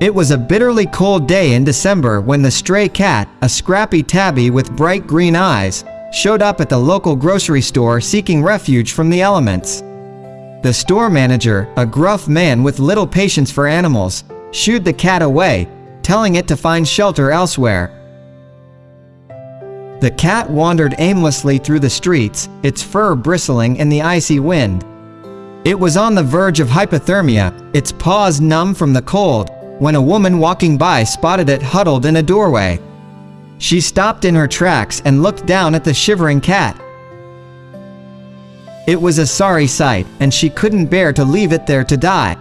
It was a bitterly cold day in December when the stray cat, a scrappy tabby with bright green eyes, showed up at the local grocery store seeking refuge from the elements. The store manager, a gruff man with little patience for animals, shooed the cat away, telling it to find shelter elsewhere. The cat wandered aimlessly through the streets, its fur bristling in the icy wind. It was on the verge of hypothermia, its paws numb from the cold, when a woman walking by spotted it huddled in a doorway. She stopped in her tracks and looked down at the shivering cat. It was a sorry sight, and she couldn't bear to leave it there to die.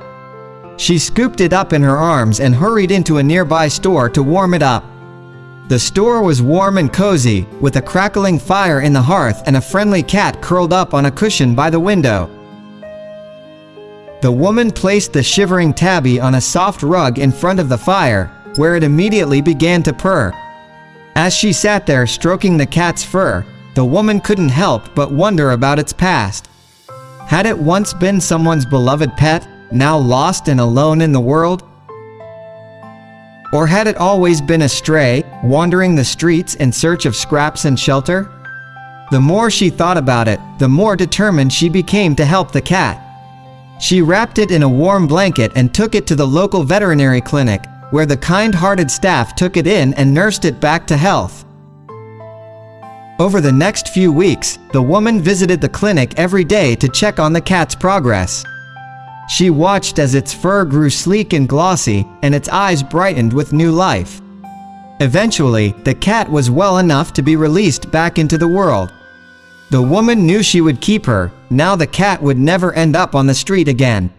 She scooped it up in her arms and hurried into a nearby store to warm it up. The store was warm and cozy, with a crackling fire in the hearth and a friendly cat curled up on a cushion by the window. The woman placed the shivering tabby on a soft rug in front of the fire, where it immediately began to purr. As she sat there stroking the cat's fur, the woman couldn't help but wonder about its past. Had it once been someone's beloved pet, now lost and alone in the world? Or had it always been a stray, wandering the streets in search of scraps and shelter? The more she thought about it, the more determined she became to help the cat. She wrapped it in a warm blanket and took it to the local veterinary clinic, where the kind-hearted staff took it in and nursed it back to health. Over the next few weeks, the woman visited the clinic every day to check on the cat's progress. She watched as its fur grew sleek and glossy, and its eyes brightened with new life. Eventually, the cat was well enough to be released back into the world. The woman knew she would keep her, now the cat would never end up on the street again.